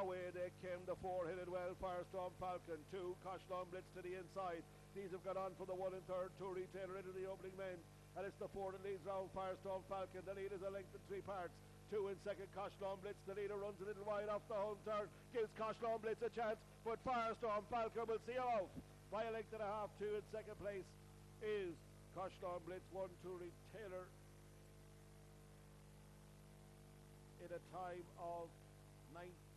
Away they came, the four-headed well, Firestorm Falcon, two, Caislean Blitz to the inside. These have got on for the one and third, Turree Taylor into the opening men. And it's the four that leads round Firestorm Falcon. The lead is a length in three parts. Two in second, Caislean Blitz. The leader runs a little wide off the home turn. Gives Caislean Blitz a chance, but Firestorm Falcon will see him off. By a length and a half, two in second place is Caislean Blitz. One, two, retailer in a time of 19.